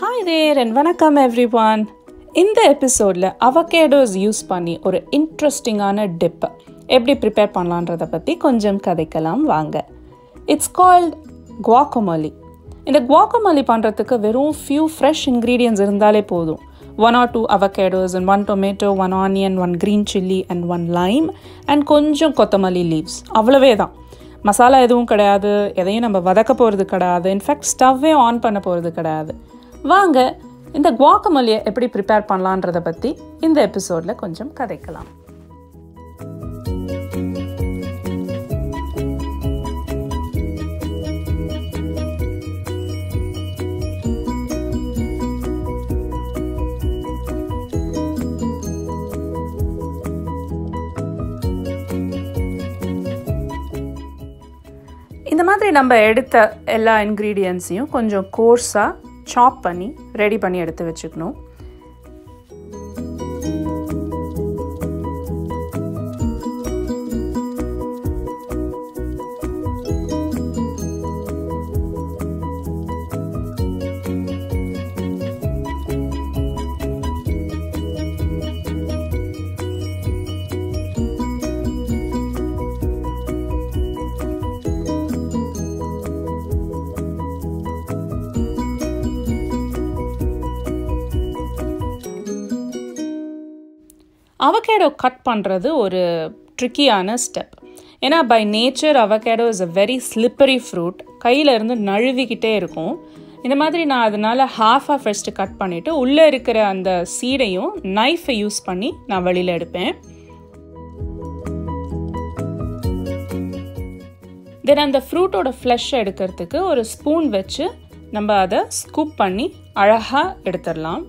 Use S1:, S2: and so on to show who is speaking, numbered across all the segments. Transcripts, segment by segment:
S1: Hi there and வணக்கம் everyone இந்த எபிசோடில் அவகேடோஸ் யூஸ் பண்ணி ஒரு இன்ட்ரெஸ்டிங்கான டிப்பை எப்படி ப்ரிப்பேர் பண்ணலான்றதை பற்றி கொஞ்சம் கதைக்கலாம் வாங்க. இட்ஸ் கால்ட் குவாக்கோமலி இந்த குவாக்கமலி பண்ணுறதுக்கு வெறும் ஃபியூ ஃப்ரெஷ் இன்க்ரீடியன்ஸ் இருந்தாலே போதும். One or two avocados and one tomato one onion one green chilli and one lime and கொஞ்சம் கொத்தமல்லி லீவ்ஸ் அவ்வளவே தான். மசாலா எதுவும் கிடையாது. எதையும் நம்ம வதக்க போகிறது கிடையாது. இன்ஃபேக்ட் ஸ்டவ்வே ஆன் பண்ண போகிறது கிடையாது. வாங்க இந்த குவாக்கமல்லியை எப்படி ப்ரிப்பேர் பண்ணலான்றதை பற்றி இந்த எபிசோடில் கொஞ்சம் கதைக்கலாம். இந்த மாதிரி நம்ம எடுத்த எல்லா இன்க்ரீடியன்ஸையும் கொஞ்சம் கோர்ஸாக சாப் பண்ணி ரெடி பண்ணி எடுத்து வச்சுக்கணும். அவகேடோ கட் பண்ணுறது ஒரு ட்ரிக்கியான ஸ்டெப் ஏன்னா by nature avocado is a very slippery fruit கையில் இருந்து நழுவிக்கிட்டே இருக்கும். இந்த மாதிரி நான் அதனால் ஹாஃபாக ஃபஸ்ட்டு கட் பண்ணிவிட்டு உள்ளே இருக்கிற அந்த சீடையும் நைஃபை யூஸ் பண்ணி நான் வெளியில் எடுப்பேன். தென் அந்த ஃப்ரூட்டோட ஃப்ளஷ் எடுக்கிறதுக்கு ஒரு ஸ்பூன் வச்சு நம்ம அதை ஸ்கூப் பண்ணி அழகாக எடுத்துடலாம்.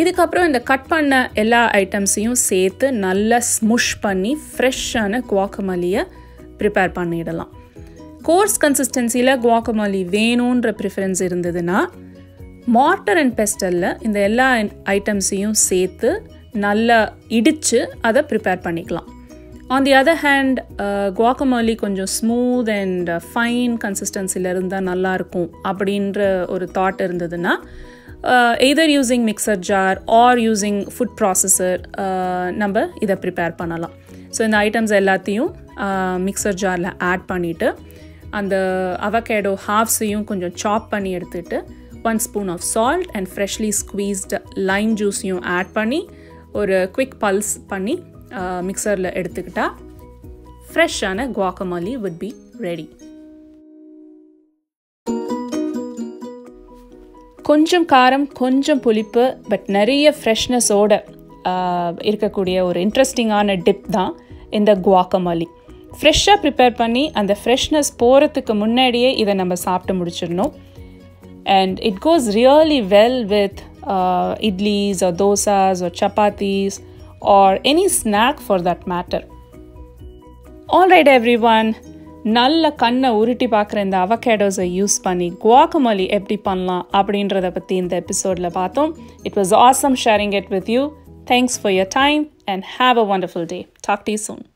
S1: இதுக்கப்புறம் இந்த கட் பண்ண எல்லா ஐட்டம்ஸையும் சேர்த்து நல்லா ஸ்முஷ் பண்ணி ஃப்ரெஷ்ஷான குவாக்கமல்லியை ப்ரிப்பேர் பண்ணிடலாம். கோர்ஸ் கன்சிஸ்டன்சியில் குவாக்கமல்லி வேணுன்ற ப்ரிஃபரன்ஸ் இருந்ததுன்னா மார்டர் அண்ட் பெஸ்டலில் இந்த எல்லா ஐட்டம்ஸையும் சேர்த்து நல்லா இடித்து அதை ப்ரிப்பேர் பண்ணிக்கலாம். On the other hand guacamole கொஞ்சம் ஸ்மூத் அண்ட் ஃபைன் கன்சிஸ்டன்சியில் இருந்தால் நல்லாயிருக்கும் அப்படின்ற ஒரு தாட் இருந்ததுன்னா either using mixer jar or using food processor நம்ம இதை ப்ரிப்பேர் பண்ணலாம். ஸோ இந்த ஐட்டம்ஸ் எல்லாத்தையும் uh, மிக்சர் ஜாரில் ஆட் பண்ணிவிட்டு அந்த அவகேடோ ஹாஃப்ஸையும் கொஞ்சம் சாப் பண்ணி எடுத்துகிட்டு one spoon of salt and freshly squeezed lime ஜூஸையும் add பண்ணி ஒரு குவிக் பல்ஸ் பண்ணி மிக்சரில் எடுத்துக்கிட்டால் ஃப்ரெஷ்ஷான குவாக்கமல்லி வுட் பி ரெடி கொஞ்சம் காரம் கொஞ்சம் புளிப்பு பட் நிறைய ஃப்ரெஷ்னஸோட இருக்கக்கூடிய ஒரு இன்ட்ரெஸ்டிங்கான டிப் தான் இந்த குவாக்கமாலி ஃப்ரெஷ்ஷாக ப்ரிப்பேர் பண்ணி அந்த ஃப்ரெஷ்னஸ் போகிறதுக்கு முன்னாடியே இதை நம்ம சாப்பிட்டு முடிச்சிடணும். And it goes really well with idlis or dosas or chapatis or any snack for that matter alright everyone நல்ல கண்ணை உருட்டி பார்க்குற இந்த அவகேடோஸை யூஸ் பண்ணி குவாக்கமலி எப்படி பண்ணலாம் அப்படின்றத பற்றி இந்த எபிசோடில் பார்த்தோம். It was awesome sharing it with you thanks for your time and have a wonderful day talk to soon